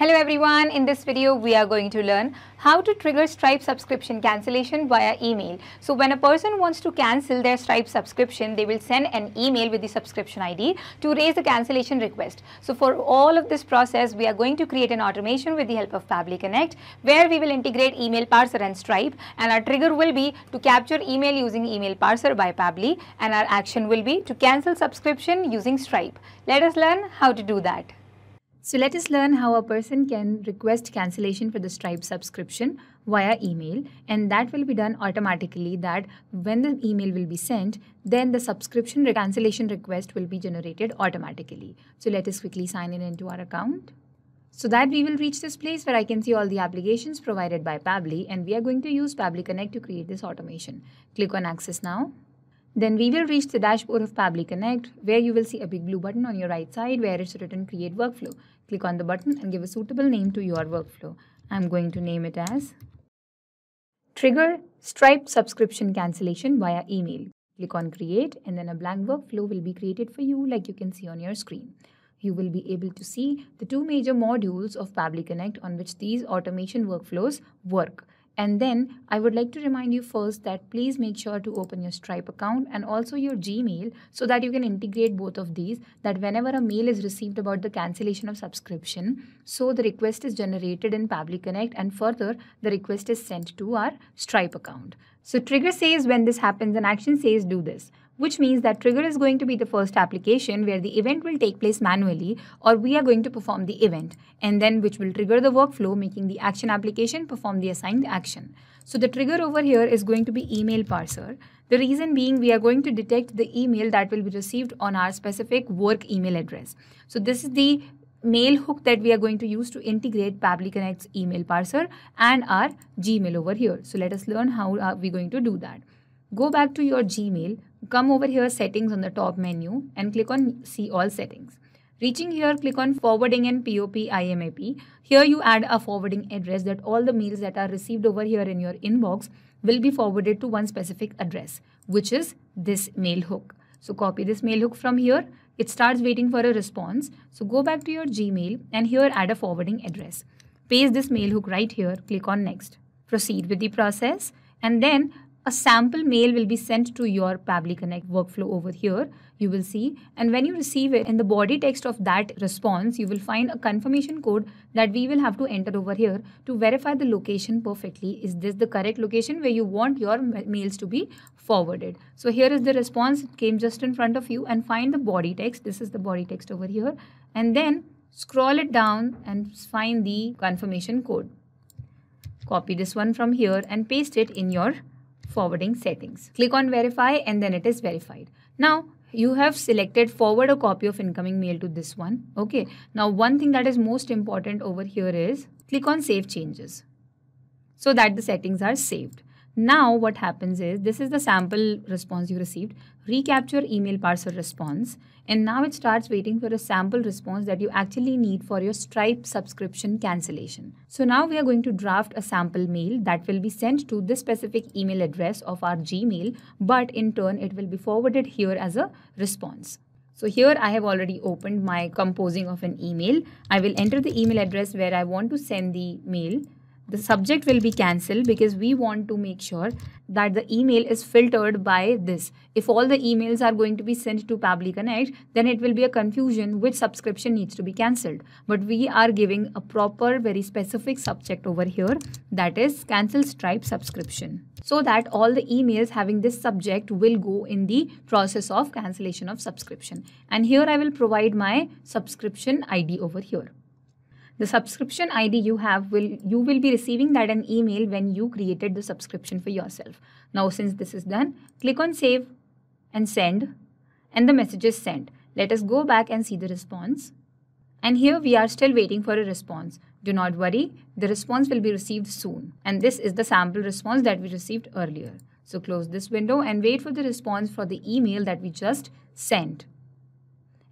Hello everyone, in this video we are going to learn how to trigger Stripe subscription cancellation via email. So when a person wants to cancel their Stripe subscription, they will send an email with the subscription ID to raise the cancellation request. So for all of this process, we are going to create an automation with the help of Pabbly Connect where we will integrate email parser and Stripe and our trigger will be to capture email using email parser by Pabbly and our action will be to cancel subscription using Stripe. Let us learn how to do that. So let us learn how a person can request cancellation for the Stripe subscription via email and that will be done automatically that when the email will be sent then the subscription cancellation request will be generated automatically. So let us quickly sign in into our account. So that we will reach this place where I can see all the applications provided by Pabbly and we are going to use Pabbly Connect to create this automation. Click on access now. Then we will reach the dashboard of Pabbly Connect where you will see a big blue button on your right side where it's written create workflow. Click on the button and give a suitable name to your workflow. I'm going to name it as Trigger Stripe Subscription Cancellation via email. Click on create and then a blank workflow will be created for you like you can see on your screen. You will be able to see the two major modules of Pabbly Connect on which these automation workflows work. And then I would like to remind you first that please make sure to open your Stripe account and also your Gmail so that you can integrate both of these that whenever a mail is received about the cancellation of subscription, so the request is generated in Pabbly Connect and further the request is sent to our Stripe account. So trigger says when this happens and action says do this which means that trigger is going to be the first application where the event will take place manually or we are going to perform the event and then which will trigger the workflow making the action application perform the assigned action. So the trigger over here is going to be email parser. The reason being we are going to detect the email that will be received on our specific work email address. So this is the mail hook that we are going to use to integrate Pabbly Connect's email parser and our Gmail over here. So let us learn how are we going to do that. Go back to your Gmail, come over here settings on the top menu and click on see all settings. Reaching here, click on forwarding and POP IMAP. Here you add a forwarding address that all the mails that are received over here in your inbox will be forwarded to one specific address, which is this mail hook. So copy this mail hook from here. It starts waiting for a response. So go back to your Gmail and here add a forwarding address. Paste this mail hook right here. Click on next. Proceed with the process and then a sample mail will be sent to your Pabbly Connect workflow over here. You will see, and when you receive it in the body text of that response, you will find a confirmation code that we will have to enter over here to verify the location perfectly. Is this the correct location where you want your mails to be forwarded? So here is the response. It came just in front of you and find the body text. This is the body text over here. And then scroll it down and find the confirmation code. Copy this one from here and paste it in your forwarding settings. Click on verify and then it is verified. Now you have selected forward a copy of incoming mail to this one. Okay. Now one thing that is most important over here is click on save changes so that the settings are saved. Now what happens is this is the sample response you received. Recapture email parser response and now it starts waiting for a sample response that you actually need for your Stripe subscription cancellation. So now we are going to draft a sample mail that will be sent to this specific email address of our Gmail but in turn it will be forwarded here as a response. So here I have already opened my composing of an email. I will enter the email address where I want to send the mail the subject will be cancelled because we want to make sure that the email is filtered by this. If all the emails are going to be sent to Pabbly Connect, then it will be a confusion which subscription needs to be cancelled. But we are giving a proper, very specific subject over here that is cancel Stripe subscription. So that all the emails having this subject will go in the process of cancellation of subscription. And here I will provide my subscription ID over here the subscription id you have will you will be receiving that an email when you created the subscription for yourself. Now since this is done click on save and send and the message is sent. Let us go back and see the response. And here we are still waiting for a response. Do not worry the response will be received soon. And this is the sample response that we received earlier. So close this window and wait for the response for the email that we just sent.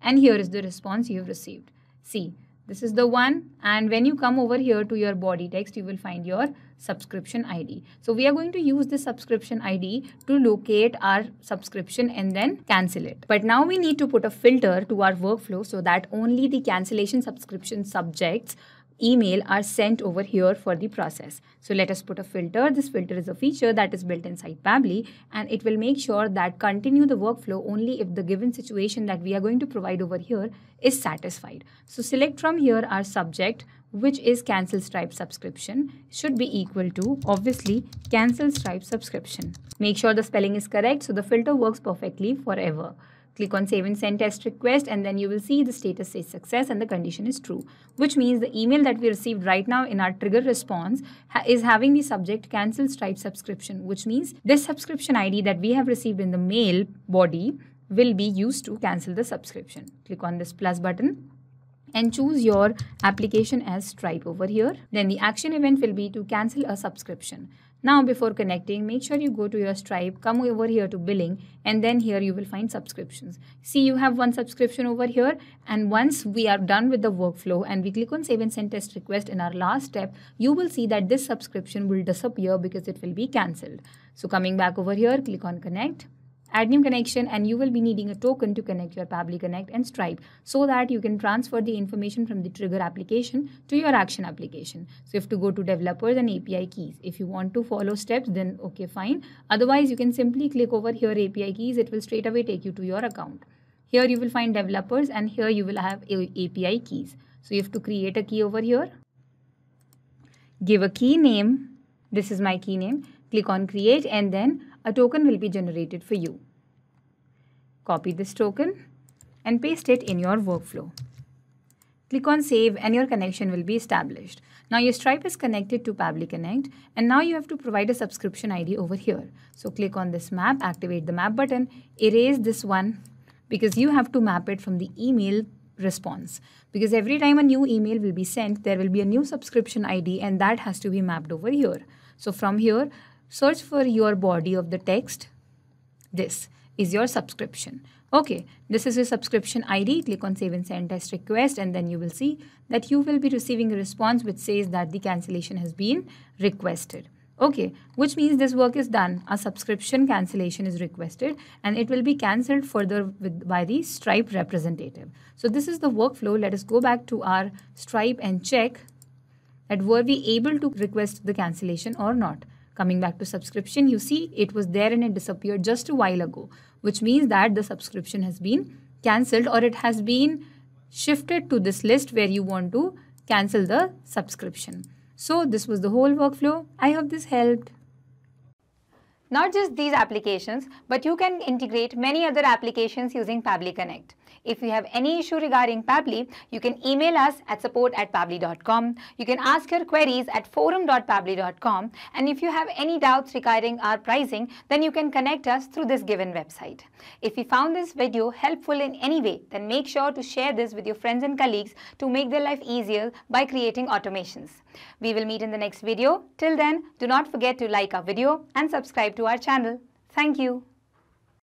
And here is the response you have received. See this is the one and when you come over here to your body text, you will find your subscription ID. So we are going to use this subscription ID to locate our subscription and then cancel it. But now we need to put a filter to our workflow so that only the cancellation subscription subjects email are sent over here for the process. So let us put a filter. This filter is a feature that is built inside Pabbly and it will make sure that continue the workflow only if the given situation that we are going to provide over here is satisfied. So select from here our subject which is cancel Stripe subscription should be equal to obviously cancel Stripe subscription. Make sure the spelling is correct so the filter works perfectly forever. Click on save and send test request and then you will see the status says success and the condition is true, which means the email that we received right now in our trigger response ha is having the subject cancel Stripe subscription, which means this subscription ID that we have received in the mail body will be used to cancel the subscription. Click on this plus button and choose your application as Stripe over here. Then the action event will be to cancel a subscription. Now before connecting, make sure you go to your Stripe, come over here to billing and then here you will find subscriptions. See you have one subscription over here and once we are done with the workflow and we click on save and send test request in our last step, you will see that this subscription will disappear because it will be cancelled. So coming back over here, click on connect add new connection and you will be needing a token to connect your Pabbly Connect and Stripe so that you can transfer the information from the trigger application to your action application. So you have to go to developers and API keys. If you want to follow steps, then okay, fine. Otherwise, you can simply click over here API keys. It will straight away take you to your account. Here you will find developers and here you will have API keys. So you have to create a key over here. Give a key name. This is my key name. Click on create and then a token will be generated for you. Copy this token and paste it in your workflow. Click on save and your connection will be established. Now your Stripe is connected to Pabbly Connect and now you have to provide a subscription ID over here. So click on this map, activate the map button, erase this one because you have to map it from the email response. Because every time a new email will be sent, there will be a new subscription ID and that has to be mapped over here. So from here, search for your body of the text. This is your subscription. Okay, this is your subscription ID. Click on save and send test request and then you will see that you will be receiving a response which says that the cancellation has been requested. Okay, which means this work is done. A subscription cancellation is requested and it will be cancelled further with, by the Stripe representative. So this is the workflow. Let us go back to our Stripe and check that were we able to request the cancellation or not. Coming back to subscription, you see it was there and it disappeared just a while ago, which means that the subscription has been cancelled or it has been shifted to this list where you want to cancel the subscription. So this was the whole workflow. I hope this helped. Not just these applications, but you can integrate many other applications using Pabbly Connect. If you have any issue regarding Pabbly, you can email us at support at pabbly.com. You can ask your queries at forum.pabbly.com. And if you have any doubts regarding our pricing, then you can connect us through this given website. If you found this video helpful in any way, then make sure to share this with your friends and colleagues to make their life easier by creating automations. We will meet in the next video. Till then, do not forget to like our video and subscribe to our channel. Thank you.